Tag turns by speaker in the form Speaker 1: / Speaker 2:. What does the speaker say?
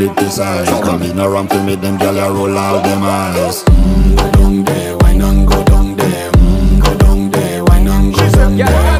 Speaker 1: big design. Come in around to meet them gal I roll all them eyes. Mm, Go down there, why not go down there? Mm, Go down there,
Speaker 2: why not go down
Speaker 3: there?